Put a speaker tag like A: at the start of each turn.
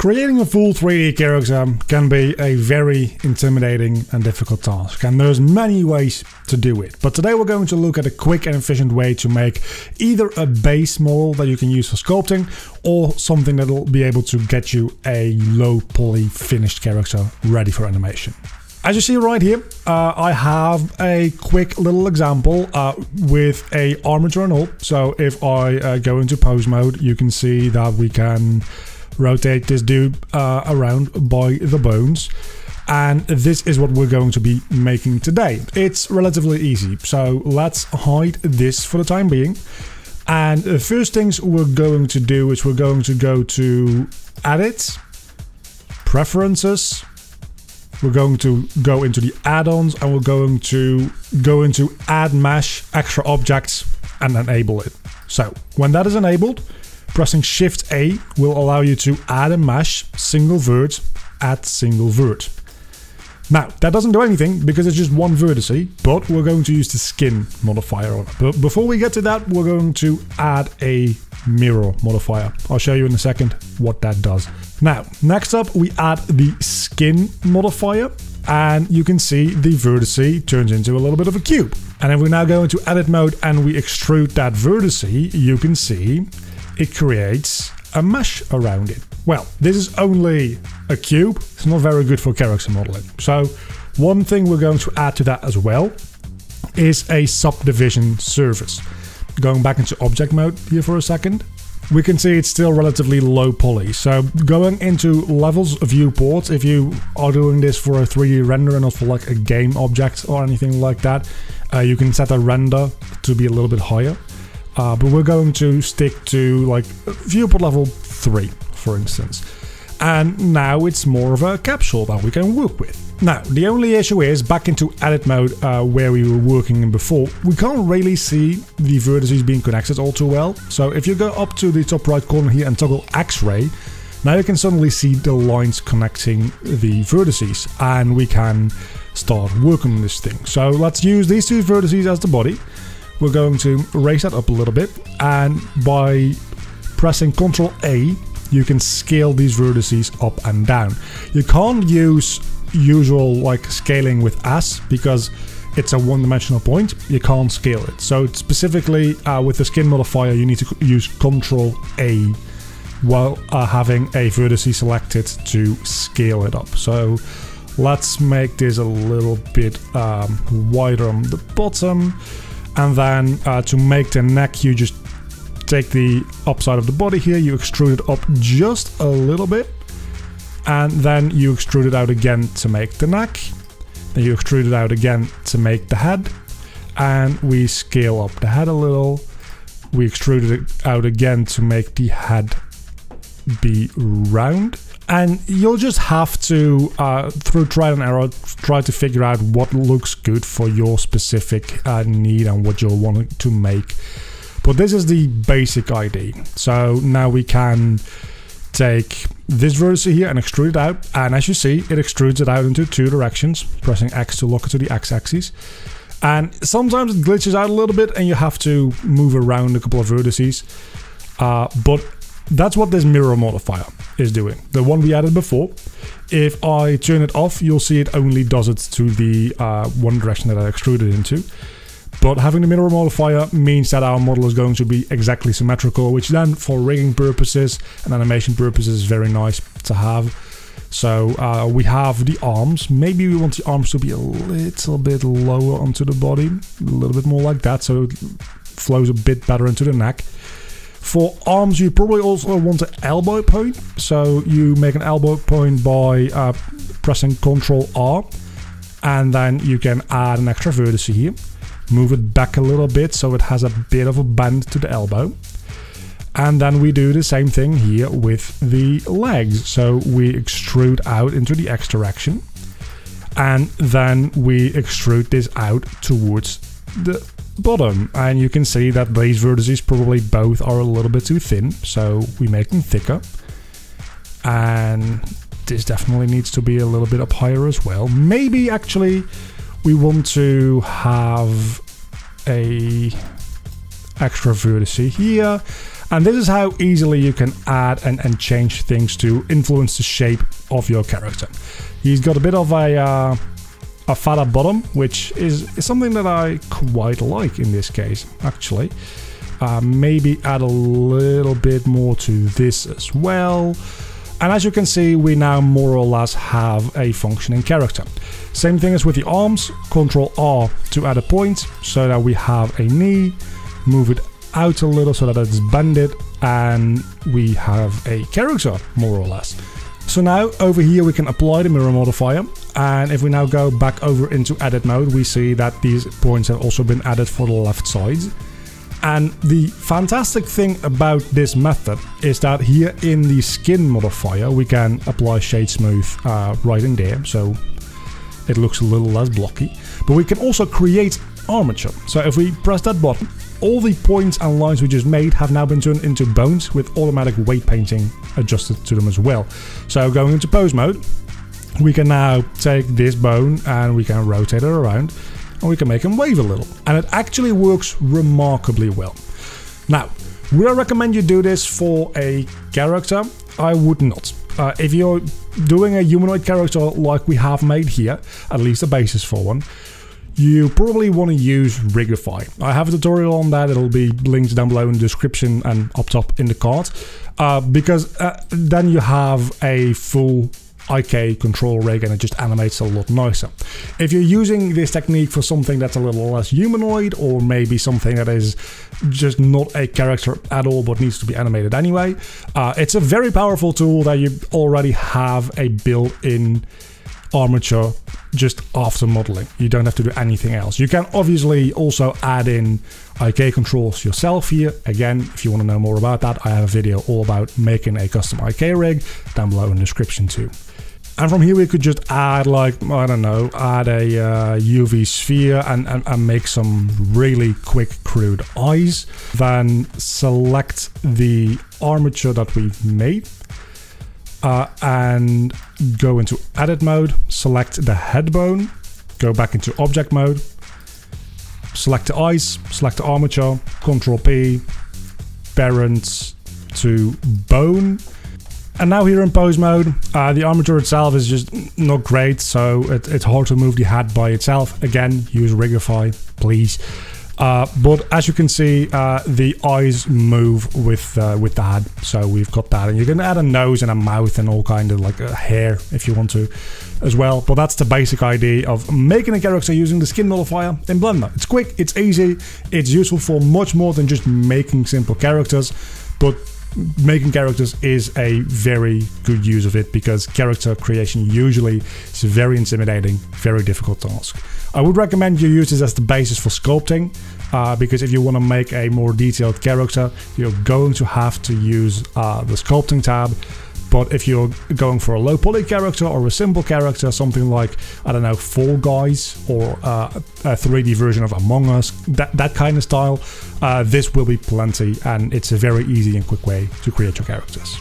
A: Creating a full 3D character can be a very intimidating and difficult task and there's many ways to do it. But today we're going to look at a quick and efficient way to make either a base model that you can use for sculpting or something that will be able to get you a low poly finished character ready for animation. As you see right here, uh, I have a quick little example uh, with a armature and all. So if I uh, go into pose mode, you can see that we can rotate this dude uh, around by the bones. And this is what we're going to be making today. It's relatively easy, so let's hide this for the time being. And the first things we're going to do is we're going to go to Edit, Preferences, we're going to go into the add-ons and we're going to go into add mesh extra objects and enable it. So when that is enabled, Pressing Shift A will allow you to add a mesh, single vert, add single vert. Now, that doesn't do anything because it's just one vertice, but we're going to use the skin modifier on it. But before we get to that, we're going to add a mirror modifier. I'll show you in a second what that does. Now, next up, we add the skin modifier and you can see the vertice turns into a little bit of a cube. And if we now go into edit mode and we extrude that vertice, you can see it creates a mesh around it. Well, this is only a cube. It's not very good for character modeling. So one thing we're going to add to that as well is a subdivision surface. Going back into object mode here for a second, we can see it's still relatively low poly. So going into levels viewport, if you are doing this for a 3D render and not for like a game object or anything like that, uh, you can set the render to be a little bit higher. Uh, but we're going to stick to like viewport level 3, for instance. And now it's more of a capsule that we can work with. Now, the only issue is, back into edit mode uh, where we were working in before, we can't really see the vertices being connected all too well. So if you go up to the top right corner here and toggle X-ray, now you can suddenly see the lines connecting the vertices and we can start working on this thing. So let's use these two vertices as the body we're going to raise that up a little bit and by pressing Ctrl A you can scale these vertices up and down. You can't use usual like scaling with S because it's a one-dimensional point, you can't scale it. So specifically uh, with the skin modifier you need to use Ctrl A while uh, having a vertice selected to scale it up. So let's make this a little bit um, wider on the bottom and then uh, to make the neck you just take the upside of the body here you extrude it up just a little bit and then you extrude it out again to make the neck. Then you extrude it out again to make the head and we scale up the head a little. We extrude it out again to make the head be round and you'll just have to uh, through trial and error try to figure out what looks good for your specific uh, need and what you're wanting to make. But this is the basic ID so now we can take this vertice here and extrude it out. And as you see it extrudes it out into two directions pressing X to lock it to the X-axis and sometimes it glitches out a little bit and you have to move around a couple of vertices. Uh, but that's what this mirror modifier is doing. The one we added before. If I turn it off, you'll see it only does it to the uh, one direction that I extruded into. But having the mirror modifier means that our model is going to be exactly symmetrical, which then for rigging purposes and animation purposes is very nice to have. So uh, we have the arms. Maybe we want the arms to be a little bit lower onto the body, a little bit more like that, so it flows a bit better into the neck. For arms, you probably also want an elbow point. So you make an elbow point by uh, pressing Ctrl R, and then you can add an extra vertex here. Move it back a little bit so it has a bit of a bend to the elbow. And then we do the same thing here with the legs. So we extrude out into the X direction. And then we extrude this out towards the bottom and you can see that these vertices probably both are a little bit too thin so we make them thicker. And this definitely needs to be a little bit up higher as well. Maybe actually we want to have a extra vertice here. And this is how easily you can add and, and change things to influence the shape of your character. He's got a bit of a, uh, a fatter bottom, which is, something that I quite like in this case, actually. Uh, maybe add a little bit more to this as well. And as you can see, we now more or less have a functioning character. Same thing as with the arms, Control R to add a point so that we have a knee, move it out a little so that it's bended and we have a character more or less. So now over here we can apply the mirror modifier and if we now go back over into edit mode we see that these points have also been added for the left side. And the fantastic thing about this method is that here in the skin modifier we can apply shade smooth uh, right in there so it looks a little less blocky. But we can also create armature. So if we press that button all the points and lines we just made have now been turned into bones with automatic weight painting adjusted to them as well. So going into pose mode, we can now take this bone and we can rotate it around and we can make him wave a little. And it actually works remarkably well. Now, would I recommend you do this for a character? I would not. Uh, if you're doing a humanoid character like we have made here, at least a basis for one, you probably want to use Rigify. I have a tutorial on that, it'll be linked down below in the description and up top in the card, uh, because uh, then you have a full IK control rig and it just animates a lot nicer. If you're using this technique for something that's a little less humanoid or maybe something that is just not a character at all but needs to be animated anyway, uh, it's a very powerful tool that you already have a built-in armature just after modeling. You don't have to do anything else. You can obviously also add in IK controls yourself here. Again, if you want to know more about that, I have a video all about making a custom IK rig down below in the description too. And from here we could just add like, I don't know, add a uh, UV sphere and, and, and make some really quick crude eyes. Then select the armature that we've made uh, and go into edit mode, select the head bone, go back into object mode, select the eyes, select the armature, control P, parent to bone. And now here in pose mode, uh, the armature itself is just not great, so it, it's hard to move the head by itself. Again, use Rigify, please. Uh, but as you can see, uh, the eyes move with uh, with the head, so we've got that. And you can add a nose and a mouth and all kind of like a hair if you want to as well. But that's the basic idea of making a character using the skin modifier in Blender. It's quick, it's easy, it's useful for much more than just making simple characters, but making characters is a very good use of it because character creation usually is a very intimidating, very difficult task. I would recommend you use this as the basis for sculpting uh, because if you want to make a more detailed character, you're going to have to use uh, the sculpting tab. But if you're going for a low poly character or a simple character, something like, I don't know, Fall Guys or uh, a 3D version of Among Us, that, that kind of style, uh, this will be plenty and it's a very easy and quick way to create your characters.